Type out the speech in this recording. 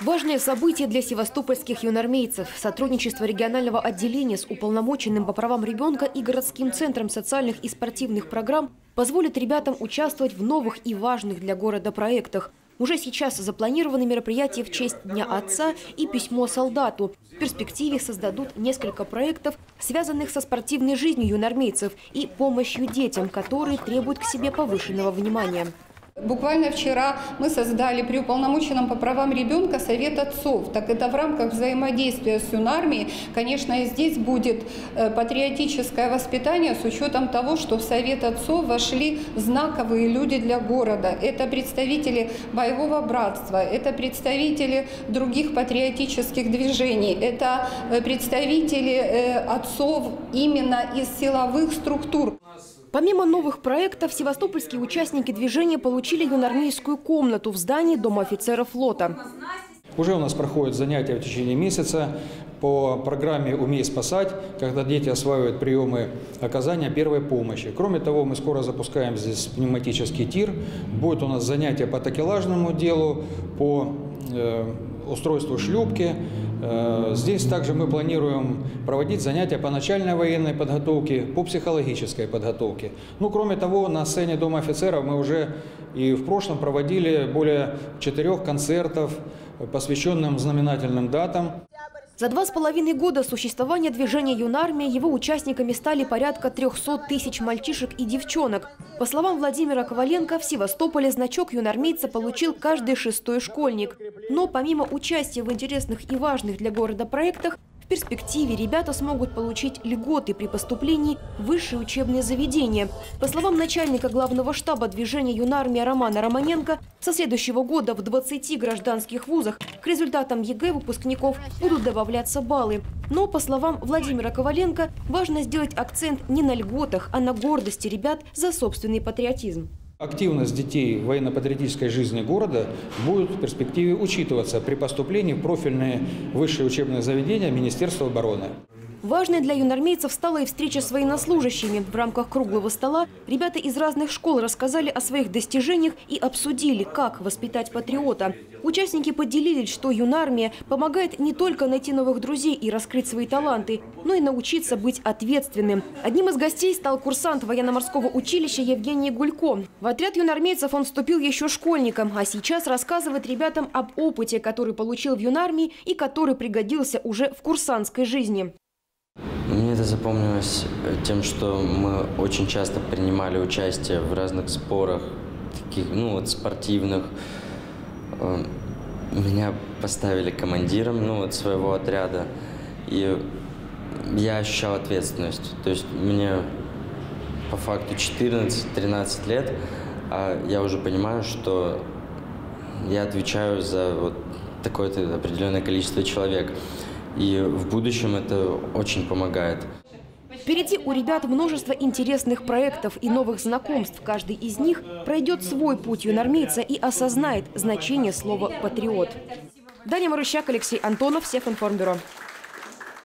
Важное событие для севастопольских юнормейцев. Сотрудничество регионального отделения с уполномоченным по правам ребенка и городским центром социальных и спортивных программ позволит ребятам участвовать в новых и важных для города проектах. Уже сейчас запланированы мероприятия в честь Дня Отца и письмо солдату. В перспективе создадут несколько проектов, связанных со спортивной жизнью юнормейцев и помощью детям, которые требуют к себе повышенного внимания. Буквально вчера мы создали при уполномоченном по правам ребенка Совет отцов. Так это в рамках взаимодействия с юнармией. Конечно, и здесь будет э, патриотическое воспитание с учетом того, что в Совет отцов вошли знаковые люди для города. Это представители боевого братства, это представители других патриотических движений, это э, представители э, отцов именно из силовых структур. Помимо новых проектов, севастопольские участники движения получили юнармейскую комнату в здании Дома офицеров флота. Уже у нас проходят занятия в течение месяца по программе «Умей спасать», когда дети осваивают приемы оказания первой помощи. Кроме того, мы скоро запускаем здесь пневматический тир. Будет у нас занятие по такелажному делу, по э, устройству шлюпки, здесь также мы планируем проводить занятия по начальной военной подготовке, по психологической подготовке. Ну, кроме того, на сцене Дома офицеров мы уже и в прошлом проводили более четырех концертов, посвященным знаменательным датам. За два с половиной года существования движения «Юнармия» его участниками стали порядка 300 тысяч мальчишек и девчонок. По словам Владимира Коваленко, в Севастополе значок юнармейца получил каждый шестой школьник. Но помимо участия в интересных и важных для города проектах, перспективе ребята смогут получить льготы при поступлении в высшие учебные заведения. По словам начальника главного штаба движения «Юнармия» Романа Романенко, со следующего года в 20 гражданских вузах к результатам ЕГЭ выпускников будут добавляться баллы. Но, по словам Владимира Коваленко, важно сделать акцент не на льготах, а на гордости ребят за собственный патриотизм. Активность детей в военно-патриотической жизни города будет в перспективе учитываться при поступлении в профильные высшие учебные заведения Министерства обороны. Важной для юнормейцев стала и встреча с военнослужащими. В рамках круглого стола ребята из разных школ рассказали о своих достижениях и обсудили, как воспитать патриота. Участники поделились, что юнармия помогает не только найти новых друзей и раскрыть свои таланты, но и научиться быть ответственным. Одним из гостей стал курсант военно-морского училища Евгений Гулько. В отряд юнармейцев он вступил еще школьником, а сейчас рассказывает ребятам об опыте, который получил в юнармии и который пригодился уже в курсантской жизни. Это запомнилось э, тем, что мы очень часто принимали участие в разных спорах, таких, ну вот спортивных. Э, меня поставили командиром, ну вот своего отряда, и я ощущал ответственность. То есть мне по факту 14-13 лет, а я уже понимаю, что я отвечаю за вот такое-то определенное количество человек. И в будущем это очень помогает. Впереди у ребят множество интересных проектов и новых знакомств. Каждый из них пройдет свой путь юнормейца и осознает значение слова «патриот». Даня Марущак, Алексей Антонов, Севинформбюро.